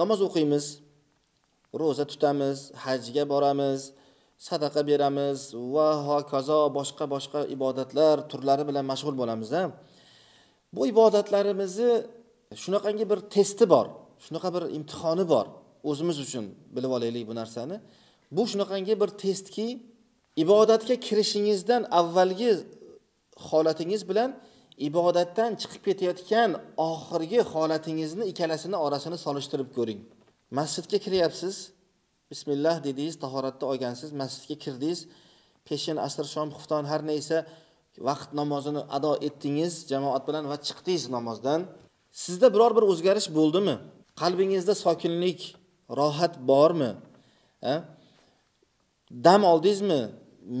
namoz o'qiymiz ro'za tutamiz hajga boramiz sadaqa beramiz va hokazo boshqa boshqa ibodatlar turlari bilan mashg'ul bo'lamiz bu ibodatlarimizni shunaqangi bir testi bor shunaqa bir imtihoni bor o'zimiz uchun bilib olaylik bu narsani. Bu shunaqangi bir testki ibodatga kirishingizdan avvalgi holatingiz bilan ibodatdan chiqib ketayotgan oxirgi holatingizni ikkalasini orasini solishtirib ko'ring. Masjidga kiryapsiz. Bismillah dedingiz tahoratni olgansiz. Masjidga kirdingiz. Peshin asr shom xufton har neysa vaqt namozini ado etdingiz jamoat bilan va chiqdingiz namozdan. Sizda biror bir o'zgarish bo'ldimi? Qalbingizda sokinlik rohat bormi? Dam oldingizmi?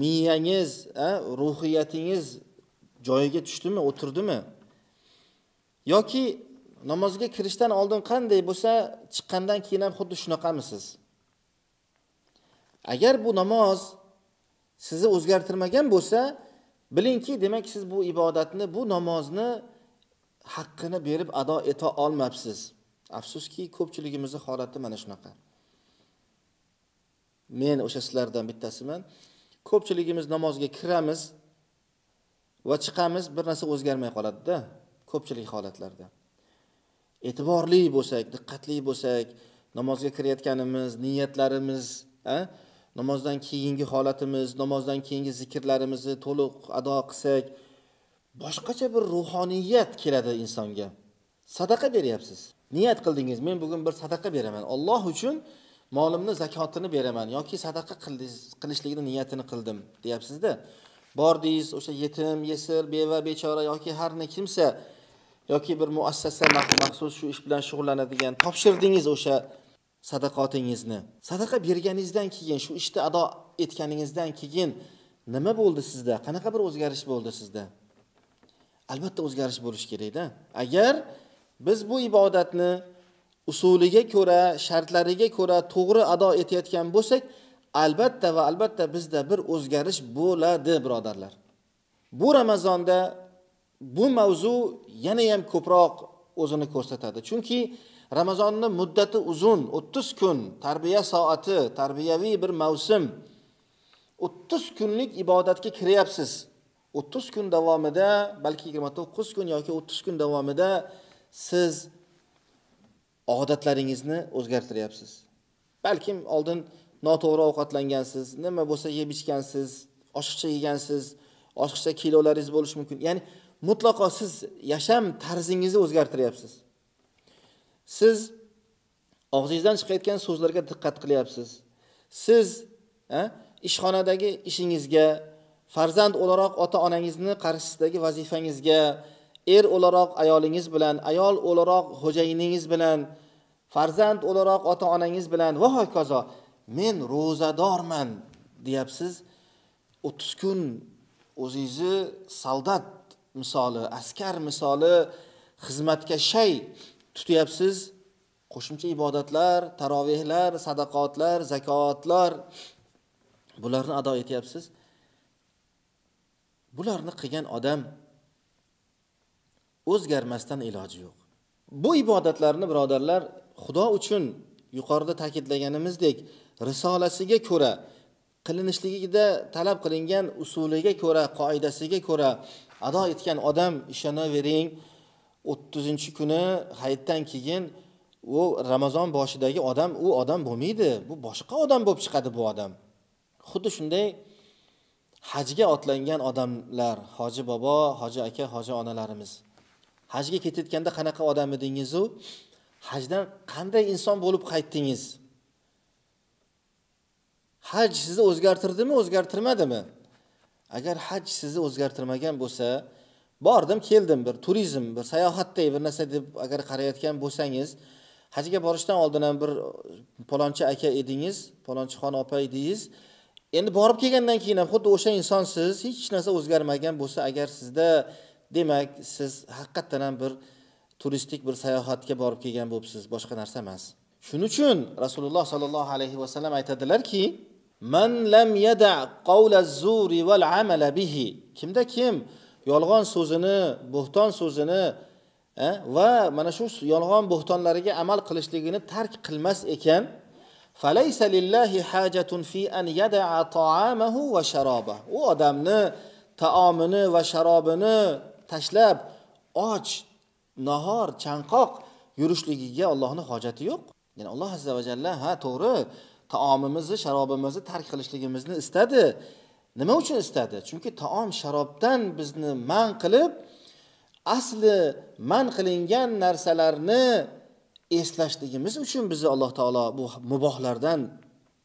Miyangiz ruhiyatingiz joyiga tushdimi o'tirdimi? Yoki namozga kirishdan oldin qanday bo'lsa chiqqandan keyin ham xuddi shunaqamisiz? Agar bu namoz sizni o'zgartirmagan bo'lsa bilingki demak siz bu ibodatni bu namozni haqqini berib ado eta olmabsiz. Afsuski ko'pchiligimizni holati mana shunaqa. Men o'sha sizlardan bittasiman. Ko'pchiligimiz namozga kiramiz va chiqamiz bir narsa o'zgarmay qoladida ko'pchilik holatlarda. E'tiborli bo'lsak diqqatli bo'lsak namozga kirayotganimiz niyatlarimiz namozdan keyingi holatimiz namozdan keyingi zikrlarimizni to'liq ado qilsak boshqacha bir ruhoniyat keladi insonga. Sadaqa beryapsiz. Niyat qildingiz men bugun bir sadaqa beraman. Olloh uchun molimni zakotini beraman yoki sadaqa qilishlikni niyatini qildim deyapsizda. Bordingiz o'sha yetim yesir beva bechora yoki har ne kimsa yoki bir muassasa maxsus shu ish bilan shug'ullanadigan topshirdingiz o'sha sadaqotingizni. Sadaqa berganingizdan keyin shu ishni ado etganingizdan keyin nima bo'ldi sizda? Qanaqa bir o'zgarish bo'ldi sizda? Albatta o'zgarish bo'lishi kerakda. Agar biz bu ibodatni usuliga ko'ra shartlariga ko'ra to'g'ri ado etayotgan bo'lsak albatta va albatta bizda bir o'zgarish bo'ladi birodarlar. Bu ramazonda bu mavzu yana ham ko'proq o'zini ko'rsatadi. Chunki ramazonni muddati uzun o'ttiz kun tarbiya soati tarbiyaviy bir mavsum o'ttiz kunlik ibodatga kiryapsiz. O'ttiz kun davomida balki yigirma to'qqiz kun yoki o'ttiz kun davomida siz odatlaringizni o'zgartiryapsiz. Balkim oldin noto'g'ri ovqatlangansiz nima bo'lsa yeb ichgansiz oshiqcha yegansiz oshiqcha kilolaringiz bo'lishi mumkin. Ya'ni mutlaqo siz yasham tarzingizni o'zgartiryapsiz. Siz og'zingizdan chiqayotgan so'zlarga diqqat qilyapsiz. Siz ishxonadagi ishingizga farzand o'laroq ota onangizni qarshisidagi vazifangizga er o'laroq ayolingiz bilan ayol o'laroq xo'jayiningiz bilan farzand o'laroq ota onangiz bilan va hokazo men ro'zadorman deyapsiz. O'ttiz kun o'zingizni soldat misoli askar misoli xizmatga shay tutyapsiz. Qo'shimcha ibodatlar tarovehlar sadaqotlar zakotlar bularni ado etyapsiz. Bularni qilgan odam o'zgarmasdan iloji yo'q. Bu ibodatlarni birodarlar xudo uchun yuqorida ta'kidlaganimizdek risolasiga ko'ra qilinishligida talab qilingan usuliga ko'ra qoidasiga ko'ra ado etgan odam ishonavering o'ttizinchi kuni hayitdan keyin u ramazon boshidagi odam u odam bo'lmaydi. Bu boshqa odam bo'lib chiqadi bu odam. Xuddi shunday hajga otlangan odamlar hoji bobo hoji aka hoji onalarimiz. Hajga ketayotganda qanaqa odam edingizu? Hajdan qanday inson bo'lib qaytdingiz? Haj sizni o'zgartirdimi o'zgartirmadimi? Agar haj sizni o'zgartirmagan bo'lsa bordim keldim bir turizm bir sayohatday bir narsa deb agar qarayotgan bo'lsangiz hajga borishdan oldin ham bir palonchi aka edingiz palonchi xon opa edingiz. Endi borib kelgandan keyin ham xuddi o'sha insonsiz hech narsa o'zgarmagan bo'lsa agar sizda demak siz haqiqatdan ham bir turistik bir sayohatga borib kelgan bo'libsiz boshqa narsa emas. Shuning uchun rasululloh sollallohu alayhi vasallam aytadilarki man lam yada qawla zuri val amala bihi. Kimda kim yolg'on so'zini bo'hton so'zini eh, va mana shu yolg'on bo'htonlariga amal qilishligini tark qilmas ekan falaysa lillahi hajatun fi an yada'a ta'amahu va sharoba. U odamni taomini va sharobini tashlab och nahor chanqoq yurishligiga Allohning hojati yo'q. Ya'ni alloh azza va jalla ha to'g'ri taomimizni sharobimizni tark qilishligimizni istadi. Nima uchun istadi? Chunki taom sharobdan bizni man qilib asli man qilingan narsalarni eslashligimiz uchun bizni alloh taolo bu mubohlardan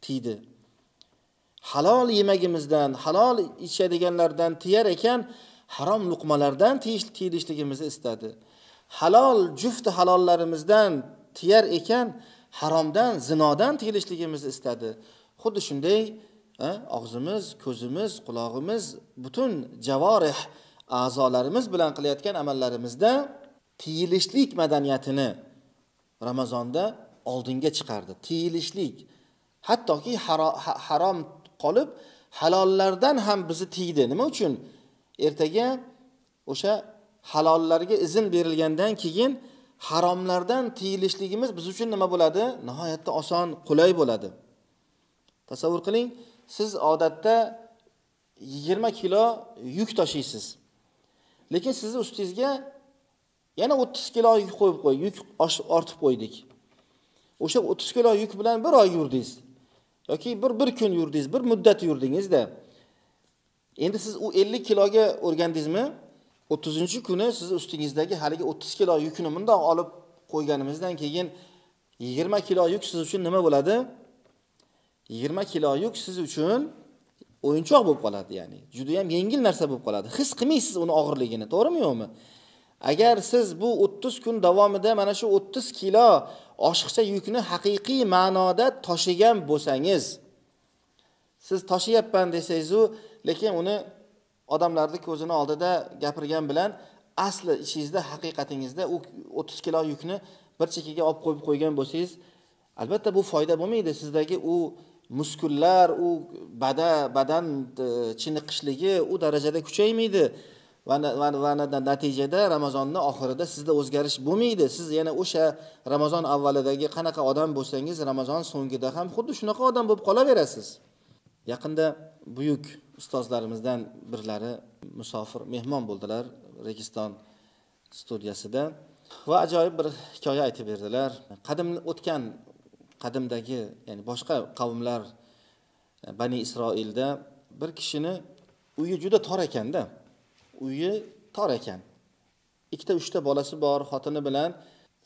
tiydi. Halol yemagimizdan halol ichadiganlardan tiyar ekan harom luqmalardan tiyilishligimizni istadi. Halol juft halollarimizdan tiyar ekan haromdan zinodan tiyilishligimizni istadi. Xuddi shunday og'zimiz ko'zimiz qulog'imiz butun javorih a'zolarimiz bilan qilayotgan amallarimizda tiyilishlik madaniyatini ramazonda oldinga chiqardi. Tiyilishlik. Hattoki harom qolib halollardan ham bizni tiydi. Nima uchun? Ertaga o'sha halollarga izn berilgandan keyin haromlardan tiyilishligimiz biz uchun nima bo'ladi? Nihoyatda oson qulay bo'ladi. Tasavvur qiling siz odatda yigirma kilo yuk tashiysiz lekin sizni ustingizga yana o'ttiz kilo yuk qo'yib qo'y yuk ortib qo'ydik. O'sha o'ttiz kilo yuk bilan bir oy yurdingiz yoki bir bir kun yurdingiz bir muddat yurdingizda. Endi siz u ellik kiloga o'rgandingizmi? O'ttizinchi kuni siz ustingizdagi haligi o'ttiz kilo yukni bundoq olib qo'yganimizdan keyin yigirma kilo yuk siz uchun nima bo'ladi? yigirma kilo yuk siz uchun o'yinchoq bo'lib qoladi ya'ni judayam yengil narsa bo'lib qoladi. His qilmaysiz uni og'irligini to'g'rimi yo'qmi agar siz bu o'ttiz kun davomida mana shu o'ttiz kilo oshiqcha yukni haqiqiy ma'noda tashigan bo'lsangiz siz tashiyapman desangizu lekin uni odamlarni ko'zini oldida gapirgan bilan asli ichingizda haqiqatingizda u o'ttiz kilo yukni bir chekkaga olib qo'yib qo'ygan bo'lsangiz albatta bu foyda bo'lmaydi. Sizdagi u muskullar u bada badan e, chiniqishligi u darajada kuchaymaydi. Va, va, va natijada ramazonni oxirida sizda o'zgarish bo'lmaydi. Siz yana o'sha ramazon avvalidagi qanaqa odam bo'lsangiz ramazon so'ngida ham xuddi shunaqa odam bo'lib qolaverasiz. Yaqinda buyuk ustozlarimizdan birlari musofir mehmon bo'ldilar registon studiyasida. Va ajoyib bir hikoya aytib berdilar. Qadim o'tgan qadimdagi ya'ni boshqa qavmlar e, bani isroilda bir kishini uyi juda tor ekanda uyi tor ekan. Ikkita uchta bolasi bor xotini bilan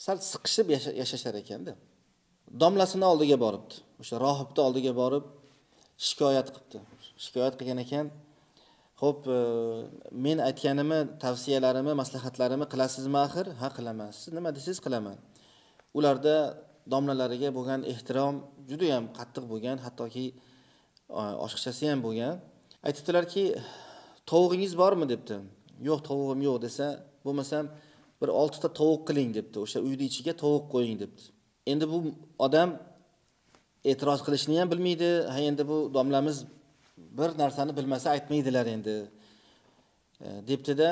sal siqishib yashashar ekanda domlasini oldiga boribdi. O'sha rohibni oldiga borib shikoyat qilibdi. Shikoyat qilgan ekan. Ho'p e, men aytganimni tavsiyalarimni maslahatlarimni qilasizmi axir? Ha qilaman. Siz nima desangiz qilaman. Ularda domlalariga bo'lgan ehtirom judayam qattiq bo'lgan hattoki e, oshiqchasi ham bo'lgan. Aytibdilarki tovug'ingiz bormi debdi. Yo'q tovug'im yo'q desa bo'lmasam bir oltita tovuq qiling debdi. O'sha uyni ichiga tovuq qo'ying debdi. Endi bu odam e'tiroz qilishni ham bilmaydi. Ha endi bu domlamiz bir narsani bilmasa aytmaydilar endi. E, debdida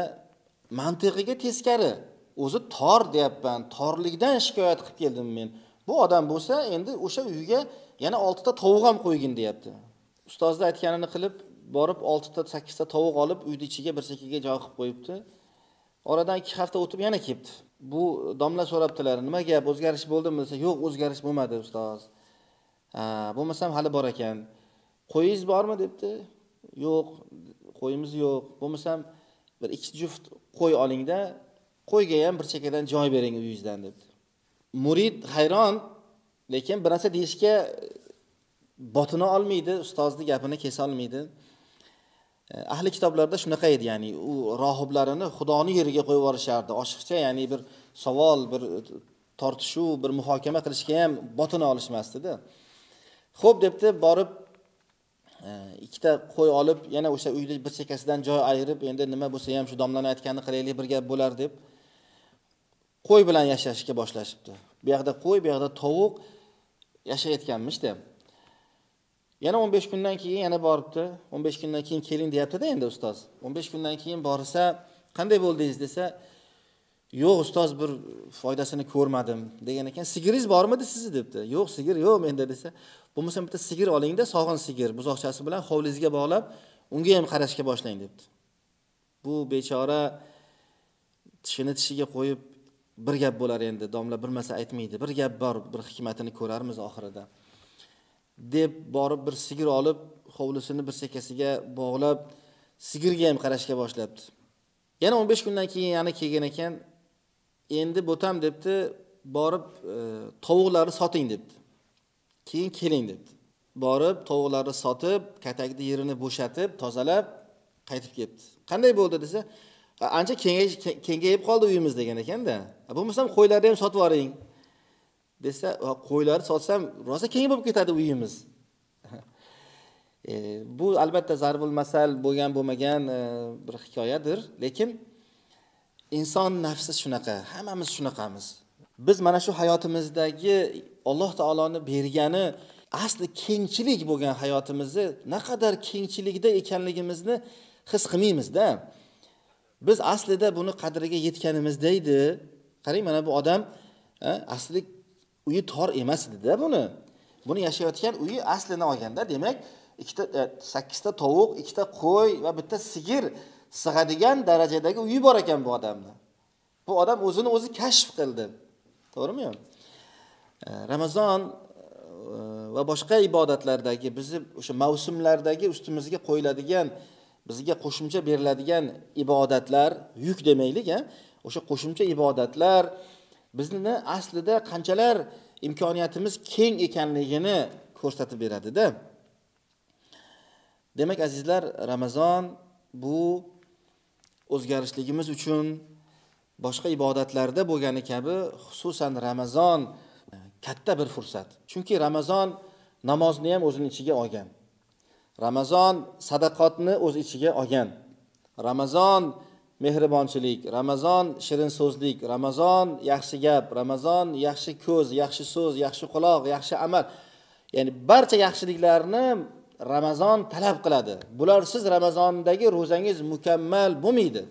mantiqiga teskari o'zi tor deyapman torlikdan shikoyat qilib keldim men. Bu odam bo'lsa endi o'sha uyga yana oltita tovuq ham qo'ygin deyapti. Ustozni aytganini qilib borib oltita sakkizta tovuq olib uyni ichiga bir chekkaga joy qilib qo'yibdi. Oradan ikki hafta o'tib yana kelibdi. Bu domla so'rabdilar nima gap o'zgarish bo'ldimi? Desa yo'q o'zgarish bo'lmadi ustoz. Bo'lmasam hali bor ekan. Qo'yingiz bormi debdi. Yo'q qo'yimiz yo'q. Bo'lmasam bir ikki juft qo'y olingda qo'yga ham bir chekkadan joy bering uyingizdan debdi. Murid hayron lekin bir narsa deyishga botina olmaydi ustozni gapini kesolmaydi e, ahli kitoblarda shunaqa edi ya'ni u rohiblarini xudoni yeriga qo'yib yuborishardi. Oshiqcha ya'ni bir savol bir tortishuv bir muhokama qilishga ham botina olishmasdida. Ho'p debdi borib ikkita qo'y olib yana o'sha uyni bir chekkasidan joy ayirib endi nima bo'lsa ham shu domlani aytganini qilaylik bir gap bo'lar deb qo'y bilan yashashga boshlashibdi. Bu yoqda qo'y bu yoqda tovuq yashayotganmishda yana o'n besh kundan keyin yana boribdi. o'n besh kundan keyin keling deyaptida endi ustoz. o'n besh kundan keyin borsa qanday bo'ldingiz desa yo'q ustoz bir foydasini ko'rmadim degan ekan. Sigiringiz bormidi sizni debdi. Yo'q sigir yo'q menda desa. Bo'lmasa bitta sigir olingda sog'in sigir buzoqchasi bilan hovlingizga bog'lab unga ham qarashga boshlang debdi. Bu bechora tishini tishiga qo'yib bir gap bo'lar endi domla bir aytmaydi. Bir gap bor bir hikmatini ko'rarmiz oxirida. Deb borib bir sigir olib hovlisini bir sekasiga bog'lab sigirga ham qarashga boshlabdi. Yana o'n besh kundan keyin yana kelgan ekan endi bo'tam debdi borib e, tovuqlarni soting debdi. Keyin keling debdi. Borib tovuqlarni sotib katakni yerini bo'shatib tozalab qaytib kelibdi qanday bo'ldi desa ancha kengayib qoldi uyimiz degan ekanda bo'lmasam qo'ylarni ham sotib yuboring desa qo'ylarni sotsam rosa keng bo'lib ketadi uyimiz. E, bu albatta zarbul masal bo'lgan bo'lmagan e, bir hikoyadir. Lekin inson nafsi shunaqa hammamiz shunaqamiz. Biz mana shu hayotimizdagi alloh taoloni bergani asli kengchilik bo'lgan hayotimizni naqadar kengchilikda ekanligimizni his qilmaymizda. Biz aslida buni qadriga yetganimizda edi qarang mana bu odam aslida uyi tor emas edida buni. Buni yashayotgan uyi aslini olganda demak ikkita e, sakkizta tovuq ikkita qo'y va bitta sigir sig'adigan darajadagi uyi bor ekan bu odamni. Bu odam o'zini o'zi kashf qildi. To'g'rimi? E, ramazon e, va boshqa ibodatlardagi bizni o'sha mavsumlardagi ustimizga qo'yiladigan bizga qo'shimcha beriladigan ibodatlar yuk demaylik a o'sha qo'shimcha ibodatlar bizni aslida qanchalar imkoniyatimiz keng ekanligini ko'rsatib beradida. Demak azizlar ramazon bu o'zgarishligimiz uchun boshqa ibodatlarda bo'lgani kabi xususan ramazon e, katta bir fursat. Chunki ramazon namozni ham o'zini ichiga olgan. Ramazon sadaqotni o'z ichiga olgan. Ramazon mehribonchilik ramazon shirin so'zlik ramazon yaxshi gap ramazon yaxshi ko'z yaxshi so'z yaxshi quloq yaxshi amal. Ya'ni barcha yaxshiliklarni ramazon talab qiladi. Bularsiz ramazondagi ro'zangiz mukammal bo'lmaydi.